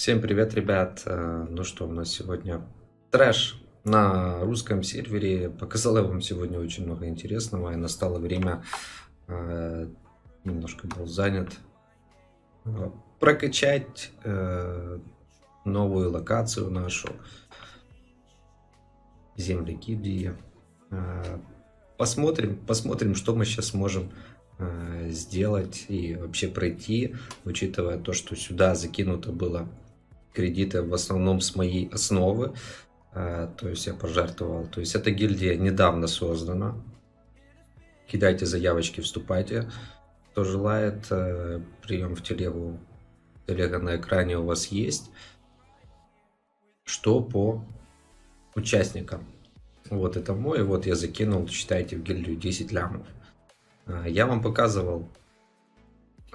Всем привет, ребят! Э, ну что, у нас сегодня трэш на русском сервере. Показал я вам сегодня очень много интересного, и настало время, э, немножко был занят, э, прокачать новую локацию нашу, земли гильдии. Посмотрим, посмотрим, что мы сейчас можем сделать и вообще пройти, учитывая то, что сюда закинуто было кредиты в основном с моей основы. Э, то есть я пожертвовал. То есть эта гильдия недавно создана. Кидайте заявочки, вступайте. Кто желает, э, прием в телегу. Телега на экране у вас есть. Что по участникам? Вот это мой. Вот я закинул, считайте, в гильдию 10 лямов. Э, я вам показывал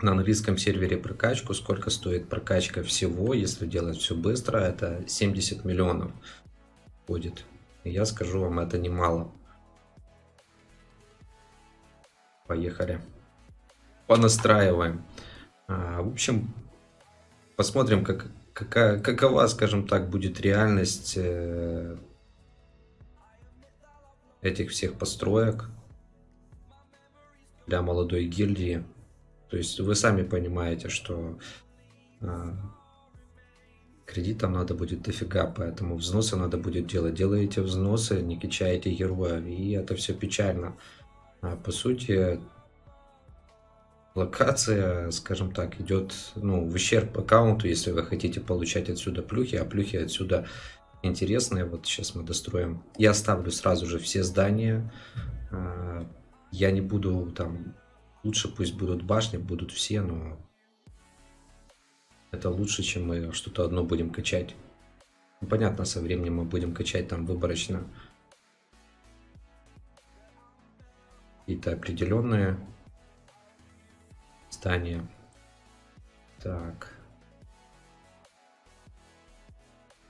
на английском сервере прокачку. Сколько стоит прокачка всего, если делать все быстро, это 70 миллионов будет. И я скажу вам, это немало. Поехали. Понастраиваем. А, в общем, посмотрим, как, какая, какова, скажем так, будет реальность э, этих всех построек для молодой гильдии. То есть вы сами понимаете, что э, надо будет дофига, поэтому взносы надо будет делать. Делаете взносы, не качаете героя, и это все печально. А по сути, локация, скажем так, идет ну, в ущерб аккаунту, если вы хотите получать отсюда плюхи, а плюхи отсюда интересные. Вот сейчас мы достроим. Я оставлю сразу же все здания. А, я не буду там Лучше пусть будут башни, будут все, но это лучше, чем мы что-то одно будем качать. Ну, понятно, со временем мы будем качать там выборочно какие-то определенные здания. Так.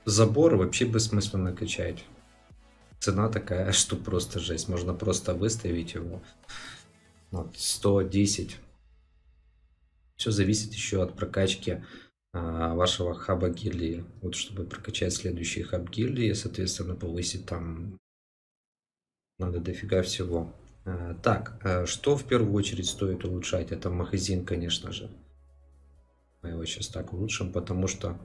Забор вообще бессмысленно качать. Цена такая, что просто жесть. Можно просто выставить его 110. Все зависит еще от прокачки а, вашего хаба гильдии. Вот чтобы прокачать следующий хаб гильдии, соответственно, повысить там надо дофига всего. А, так, а, что в первую очередь стоит улучшать? Это магазин, конечно же. Мы его сейчас так улучшим, потому что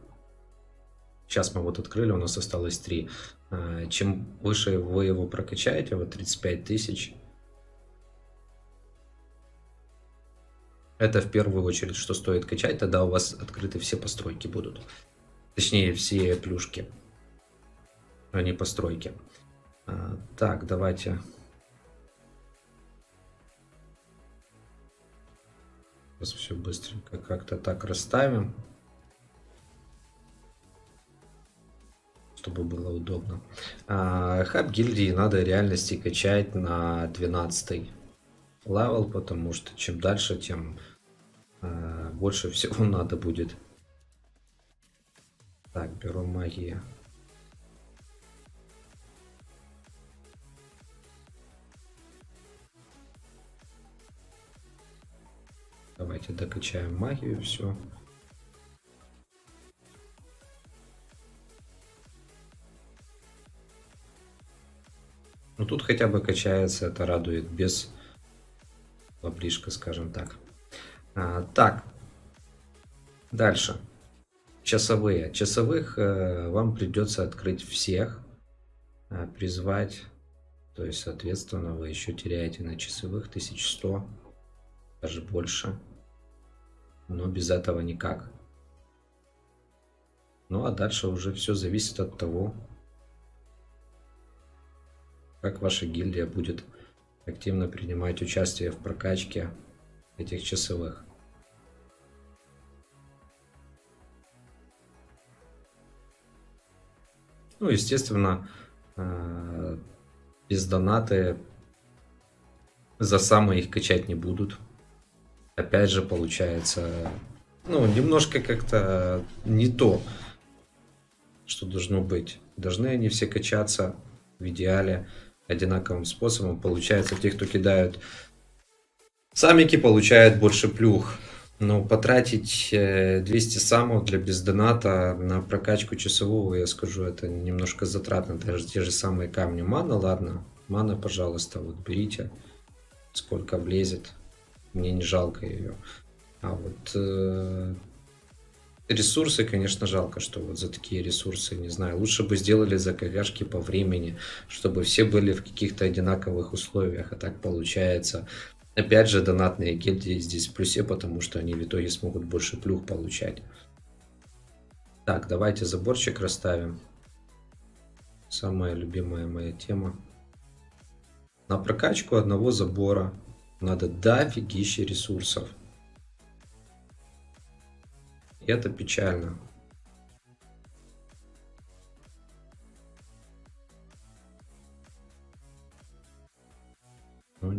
сейчас мы вот открыли, у нас осталось 3. А, чем выше вы его прокачаете, вот 35 тысяч, Это в первую очередь, что стоит качать, тогда у вас открыты все постройки будут. Точнее, все плюшки, а не постройки. А, так, давайте... Сейчас все быстренько как-то так расставим. чтобы было удобно. А, хаб гильдии надо реальности качать на 12 level, потому что чем дальше, тем больше всего надо будет. Так, беру магию. Давайте докачаем магию, все. Ну тут хотя бы качается, это радует без баблишка, скажем так. А, так, дальше. Часовые. Часовых э, вам придется открыть всех, э, призвать. То есть, соответственно, вы еще теряете на часовых 1100, даже больше. Но без этого никак. Ну а дальше уже все зависит от того, как ваша гильдия будет активно принимать участие в прокачке этих часовых. Ну, естественно, э, без донаты за самые их качать не будут. Опять же, получается, ну, немножко как-то не то, что должно быть. Должны они все качаться в идеале одинаковым способом. Получается, те, кто кидают Самики получают больше плюх. Ну, потратить 200 э, самов для бездоната на прокачку часового, я скажу, это немножко затратно. Даже те же самые камни. Мана, ладно. Мана, пожалуйста, вот берите. Сколько влезет. Мне не жалко ее. А вот э, ресурсы, конечно, жалко, что вот за такие ресурсы, не знаю, лучше бы сделали заковяшки по времени, чтобы все были в каких-то одинаковых условиях, а так получается. Опять же, донатные гильдии здесь в плюсе, потому что они в итоге смогут больше плюх получать. Так, давайте заборчик расставим. Самая любимая моя тема. На прокачку одного забора надо дофигища ресурсов. И это печально.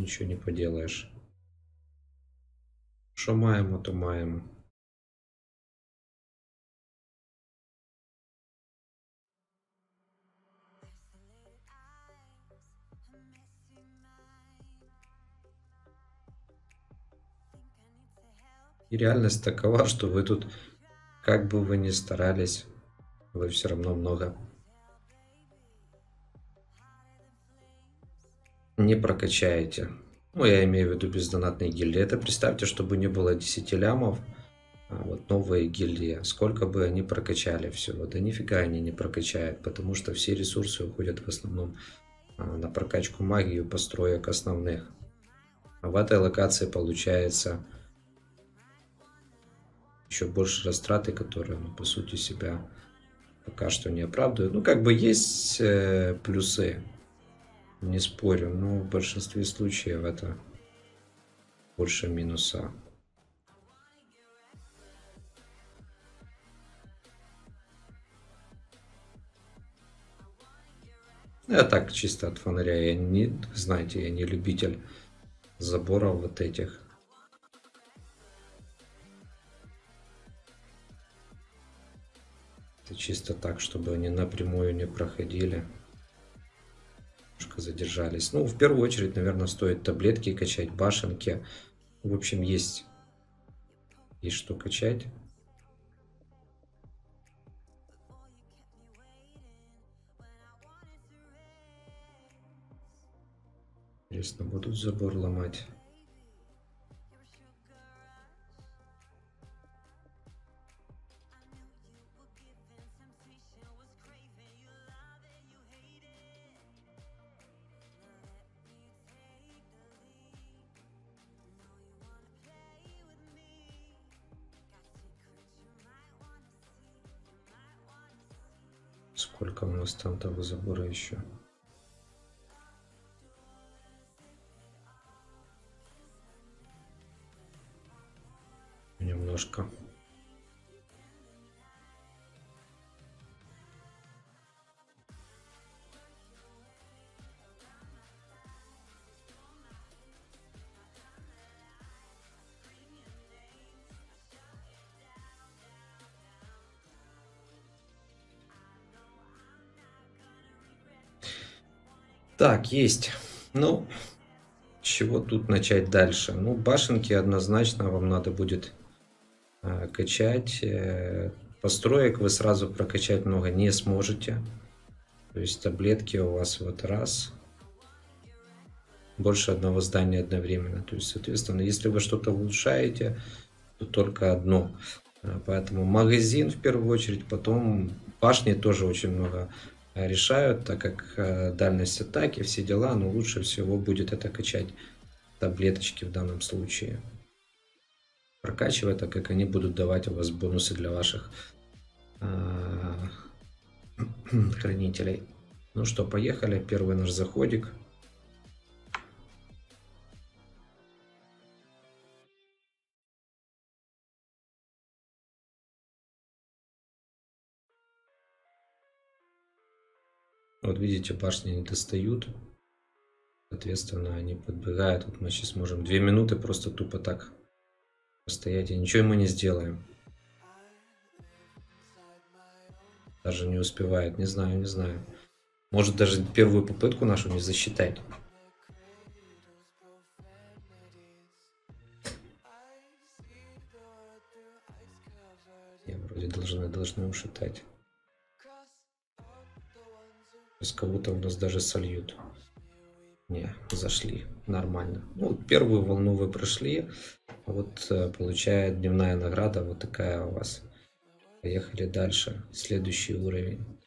Ничего не поделаешь. Що маємо, то маємо. И реальность такова, что вы тут, как бы вы ни старались, вы все равно много не прокачаете. Ну, я имею в виду бездонатные гильдии. Это представьте, чтобы не было 10 лямов, а вот новые гильдии, сколько бы они прокачали всего. Да нифига они не прокачают, потому что все ресурсы уходят в основном а, на прокачку магии построек основных. А в этой локации получается еще больше растраты, которые, ну, по сути, себя пока что не оправдывают. Ну, как бы есть э, плюсы, не спорю, но в большинстве случаев это больше минуса. Я так чисто от фонаря, я не, знаете, я не любитель заборов вот этих. Это чисто так, чтобы они напрямую не проходили немножко задержались. Ну, в первую очередь, наверное, стоит таблетки качать, башенки. В общем, есть, есть что качать. Интересно, будут забор ломать? Сколько у нас там того забора еще? Так, есть. Ну, чего тут начать дальше? Ну, башенки однозначно вам надо будет э, качать. Э, построек вы сразу прокачать много не сможете. То есть таблетки у вас вот раз. Больше одного здания одновременно. То есть, соответственно, если вы что-то улучшаете, то только одно. Э, поэтому магазин в первую очередь, потом башни тоже очень много решают, так как э, дальность атаки, все дела, но лучше всего будет это качать таблеточки в данном случае. Прокачивать, так как они будут давать у вас бонусы для ваших э, хранителей. Ну что, поехали. Первый наш заходик. Вот видите, башни не достают. Соответственно, они подбегают. Вот мы сейчас можем две минуты просто тупо так постоять. И ничего мы не сделаем. Даже не успевает. Не знаю, не знаю. Может даже первую попытку нашу не засчитать. Вроде должны, должны ушатать. Сейчас кого-то у нас даже сольют. Не, зашли. Нормально. Ну, первую волну вы прошли. А вот э, получает дневная награда вот такая у вас. Поехали дальше. Следующий уровень.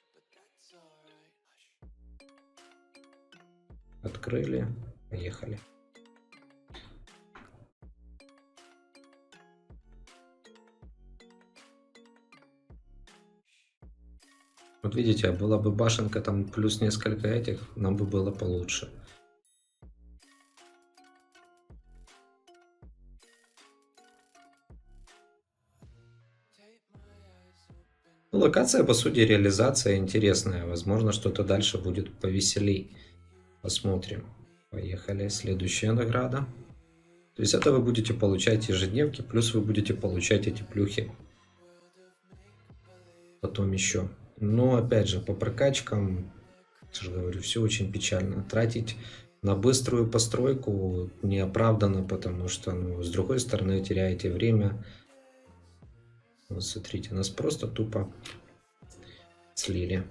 Открыли. Поехали. Вот видите, была бы башенка там плюс несколько этих, нам бы было получше. Ну, локация, по сути, реализация интересная. Возможно, что-то дальше будет повеселей. Посмотрим. Поехали. Следующая награда. То есть это вы будете получать ежедневки, плюс вы будете получать эти плюхи. Потом еще. Но опять же, по прокачкам, я же говорю, все очень печально. Тратить на быструю постройку неоправданно, потому что, ну, с другой стороны, теряете время. Вот смотрите, нас просто тупо слили.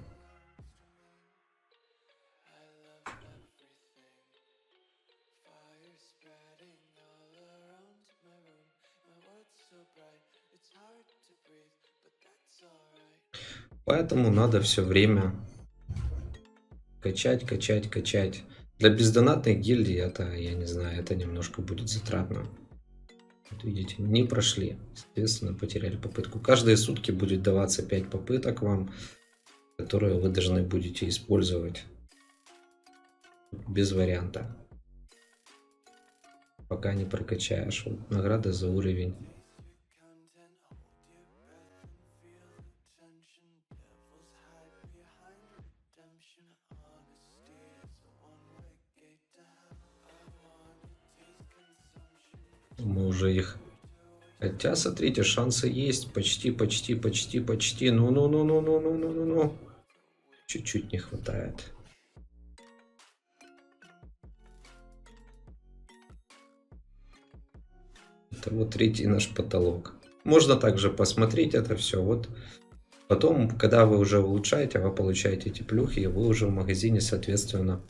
Поэтому надо все время качать, качать, качать. Для бездонатной гильдии это, я не знаю, это немножко будет затратно. Вот видите, не прошли. Соответственно, потеряли попытку. Каждые сутки будет даваться 5 попыток вам, которые вы должны будете использовать. Без варианта. Пока не прокачаешь. Вот награда за уровень. Мы уже их... Хотя, смотрите, шансы есть. Почти, почти, почти, почти. Ну-ну-ну-ну-ну-ну-ну-ну. ну, Чуть-чуть не хватает. Это вот третий наш потолок. Можно также посмотреть это все. Вот потом, когда вы уже улучшаете, вы получаете эти плюхи, и вы уже в магазине, соответственно,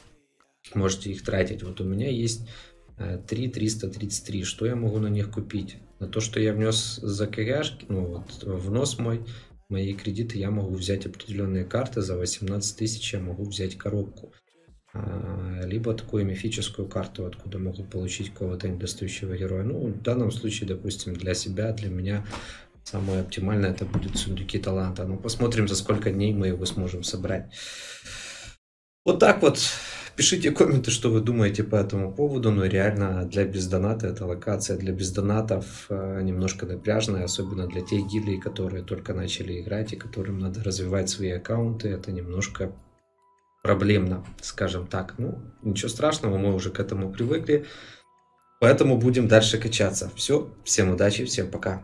можете их тратить. Вот у меня есть 3 333. Что я могу на них купить? На то, что я внес за КГшки, ну вот внос мой, мои кредиты, я могу взять определенные карты. За 18 тысяч я могу взять коробку. Либо такую мифическую карту, откуда могу получить кого-то недостающего героя. Ну, в данном случае, допустим, для себя, для меня самое оптимальное это будет сундуки таланта. Ну, посмотрим, за сколько дней мы его сможем собрать. Вот так вот. Пишите комменты, что вы думаете по этому поводу, но реально для бездоната эта локация для бездонатов э, немножко напряжная, особенно для тех гильдий, которые только начали играть и которым надо развивать свои аккаунты, это немножко проблемно, скажем так. Ну, ничего страшного, мы уже к этому привыкли, поэтому будем дальше качаться. Все, всем удачи, всем пока.